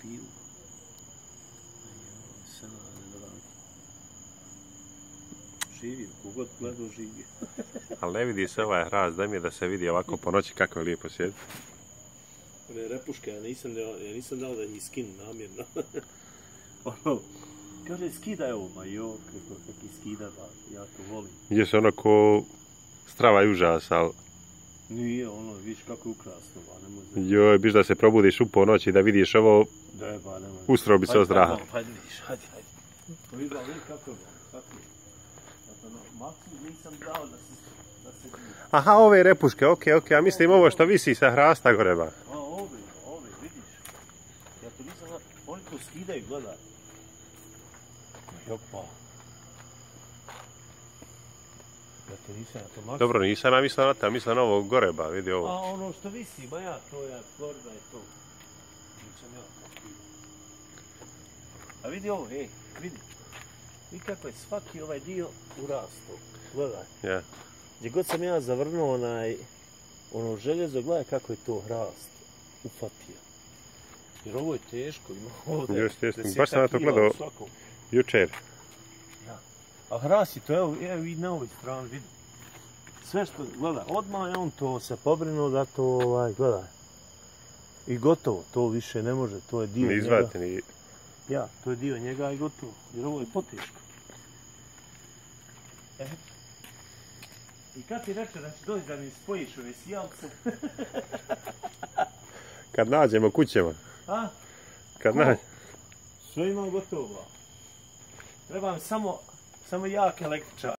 Pivo. Ajoj, senade dragi. Živio, kogod gledao živio. Ali ne vidi se ovaj hrast, daj mi da se vidi ovako po noći kako je lijepo sjediti. Ove repuške, ja nisam, dao, ja nisam dao da ih skinu namjerno. ono, kaže skidaj ovo, ma jo, kako, kako skida, da, ja to volim. Gdje se ono ko strava i užas, ali Nije ono, vidiš kako je ukrasno, ba, joj, biš da se probudiš u ponoć i da vidiš ovo, Da, ba, nemoj. ustrao bi se od straha. Hajde, hajde, vidiš, hajde, hajde. Pa vidi, ali kako je, kako je. Zato, ono, maksimum nisam dao da se, da se vidi. Aha, ove repuške, okej, okej, a mislim ovo što visi sa hrasta gore ba. A, ovi, ovi, vidiš. Ja to nisam oni to skidaju, gledaj. Jopa. Ja to nisam, ja to. Dobro, nisam ja mislio na to, mislim na ovo gore ba, vidi A ovo. ono što visi, ma ja, to je Florida i to. Nisam ja. A vidi ovo, ej, vidi. Vidi kako je svaki ovaj dio urastao. Gledaj. Ja. Gdje god sam ja zavrnuo onaj, ono željezo, gledaj kako je to hrast ufatio. Jer ovo je teško, ima ovdje. Jeste. desetak Baš sam na to gledao. Jučer. A hrast je to, evo, evo vidi na ovoj strani, vidi. Sve što, gledaj, odmah je on to se pobrinuo da to, ovaj, gledaj. I gotovo, to više ne može, to je dio Ni njega. ni... Ja, to je dio njega i gotovo, jer ovo je poteško. E. I kad ti reče da će doći da mi spojiš ove sijalce, Kad nađemo kućemo. a? Kad Ko? nađemo. Sve ima gotovo. Trebam samo, samo jak električar.